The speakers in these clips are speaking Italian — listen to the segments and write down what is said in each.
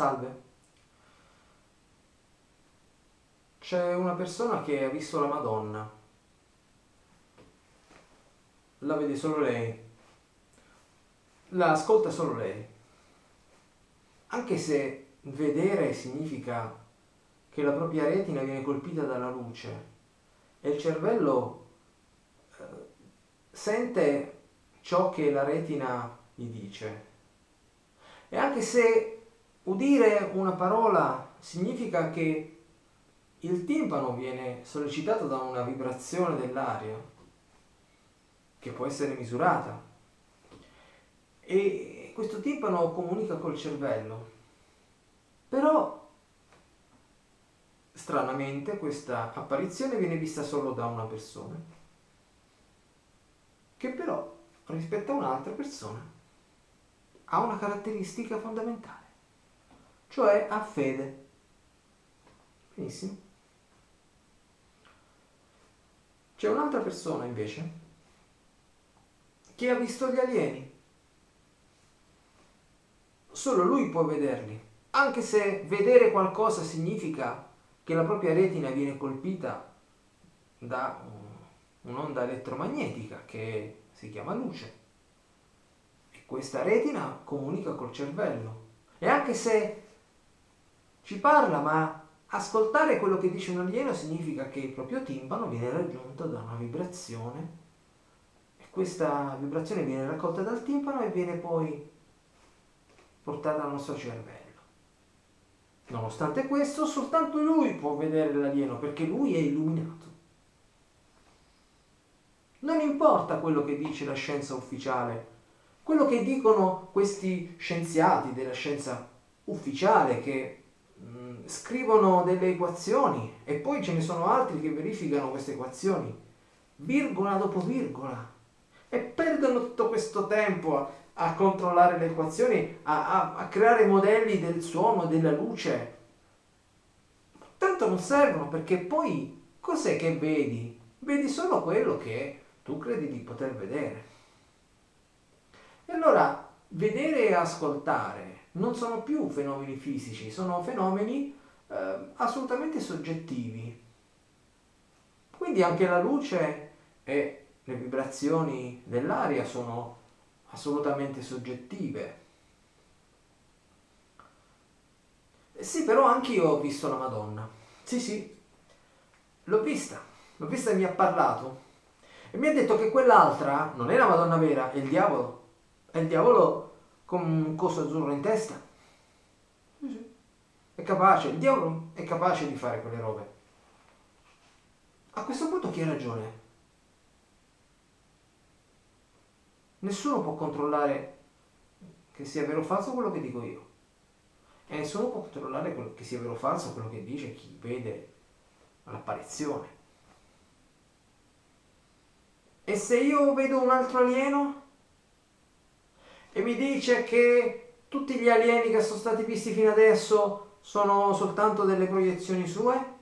salve. C'è una persona che ha visto la Madonna. La vede solo lei. La ascolta solo lei. Anche se vedere significa che la propria retina viene colpita dalla luce e il cervello eh, sente ciò che la retina gli dice. E anche se udire una parola significa che il timpano viene sollecitato da una vibrazione dell'aria che può essere misurata. E questo timpano comunica col cervello. Però stranamente questa apparizione viene vista solo da una persona che però rispetto a un'altra persona. Ha una caratteristica fondamentale, cioè ha fede. Benissimo. C'è un'altra persona invece che ha visto gli alieni. Solo lui può vederli, anche se vedere qualcosa significa che la propria retina viene colpita da un'onda elettromagnetica che si chiama luce. E questa retina comunica col cervello. E anche se ci parla ma Ascoltare quello che dice un alieno significa che il proprio timpano viene raggiunto da una vibrazione e questa vibrazione viene raccolta dal timpano e viene poi portata al nostro cervello. Nonostante questo, soltanto lui può vedere l'alieno perché lui è illuminato. Non importa quello che dice la scienza ufficiale, quello che dicono questi scienziati della scienza ufficiale che scrivono delle equazioni e poi ce ne sono altri che verificano queste equazioni, virgola dopo virgola, e perdono tutto questo tempo a, a controllare le equazioni, a, a, a creare modelli del suono, della luce. Tanto non servono perché poi cos'è che vedi? Vedi solo quello che tu credi di poter vedere. E allora vedere e ascoltare non sono più fenomeni fisici, sono fenomeni eh, assolutamente soggettivi. Quindi anche la luce e le vibrazioni dell'aria sono assolutamente soggettive. Sì, però anche io ho visto la Madonna. Sì, sì, l'ho vista, l'ho vista e mi ha parlato. E mi ha detto che quell'altra non è la Madonna vera, è il diavolo. È il diavolo con un coso azzurro in testa. Sì. È capace, il diavolo è capace di fare quelle robe. A questo punto chi ha ragione? Nessuno può controllare che sia vero o falso quello che dico io. E nessuno può controllare che sia vero o falso quello che dice chi vede l'apparizione. E se io vedo un altro alieno? E mi dice che tutti gli alieni che sono stati visti fino adesso sono soltanto delle proiezioni sue,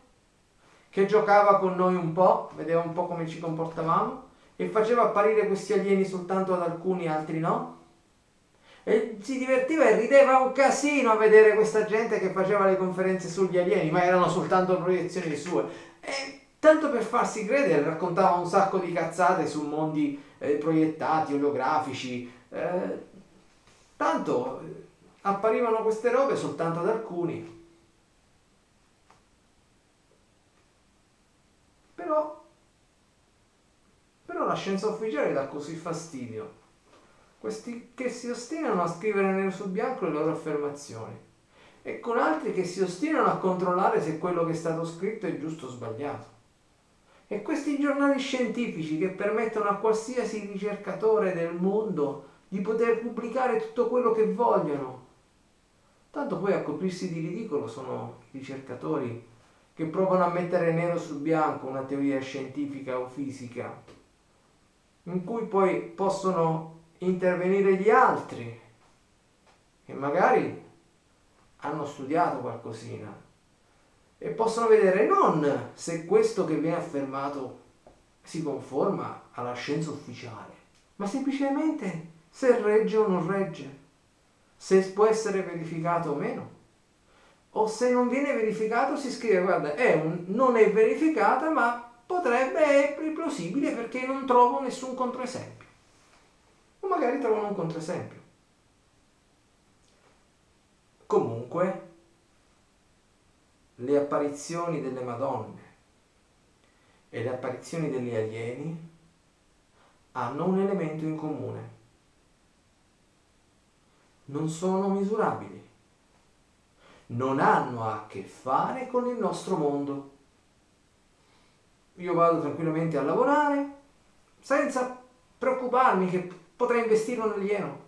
che giocava con noi un po', vedeva un po' come ci comportavamo e faceva apparire questi alieni soltanto ad alcuni, altri no. E si divertiva e rideva un casino a vedere questa gente che faceva le conferenze sugli alieni, ma erano soltanto proiezioni sue. E tanto per farsi credere raccontava un sacco di cazzate su mondi eh, proiettati, olografici. Eh, Tanto apparivano queste robe soltanto ad alcuni. Però, però la scienza ufficiale dà così fastidio. Questi che si ostinano a scrivere nero su bianco le loro affermazioni e con altri che si ostinano a controllare se quello che è stato scritto è giusto o sbagliato. E questi giornali scientifici che permettono a qualsiasi ricercatore del mondo di poter pubblicare tutto quello che vogliono. Tanto poi a coprirsi di ridicolo sono i ricercatori che provano a mettere nero su bianco una teoria scientifica o fisica, in cui poi possono intervenire gli altri che magari hanno studiato qualcosina e possono vedere non se questo che viene affermato si conforma alla scienza ufficiale, ma semplicemente se regge o non regge, se può essere verificato o meno. o se non viene verificato si scrive guarda è un, non è verificata ma potrebbe essere plausibile perché non trovo nessun controesempio o magari trovano un controesempio comunque le apparizioni delle Madonne e le apparizioni degli alieni hanno un elemento in comune. Non sono misurabili. Non hanno a che fare con il nostro mondo. Io vado tranquillamente a lavorare senza preoccuparmi che potrei investire un alieno.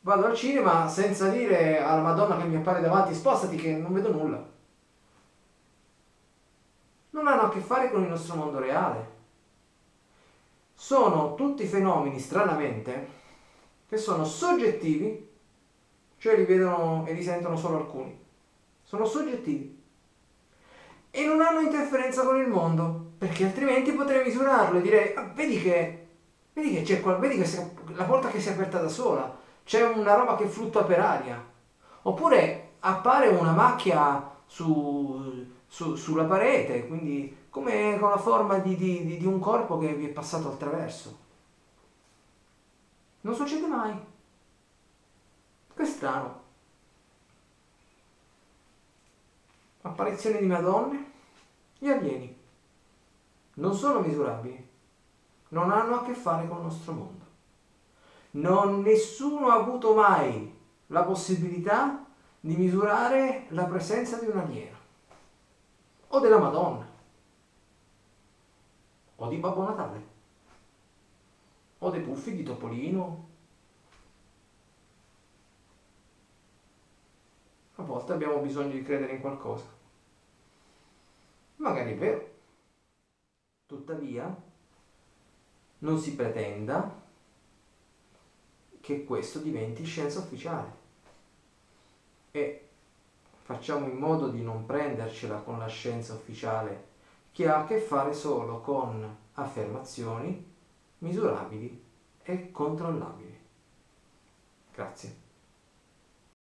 Vado al cinema senza dire alla Madonna che mi appare davanti spostati che non vedo nulla non hanno a che fare con il nostro mondo reale. Sono tutti fenomeni, stranamente, che sono soggettivi, cioè li vedono e li sentono solo alcuni. Sono soggettivi. E non hanno interferenza con il mondo, perché altrimenti potrei misurarlo e dire, ah, vedi che, vedi che c'è qua, vedi che si, la porta che si è aperta da sola, c'è una roba che fluttua per aria. Oppure appare una macchia su, su, sulla parete, quindi come con la forma di, di, di un corpo che vi è passato attraverso. Non succede mai. Che strano. Apparizioni di Madonne, gli alieni. Non sono misurabili. Non hanno a che fare con il nostro mondo. Non, nessuno ha avuto mai la possibilità di misurare la presenza di un alieno o della Madonna o di Babbo Natale o dei puffi di Topolino. A volte abbiamo bisogno di credere in qualcosa. Magari è vero. Tuttavia, non si pretenda che questo diventi scienza ufficiale. E facciamo in modo di non prendercela con la scienza ufficiale che ha a che fare solo con affermazioni misurabili e controllabili. Grazie.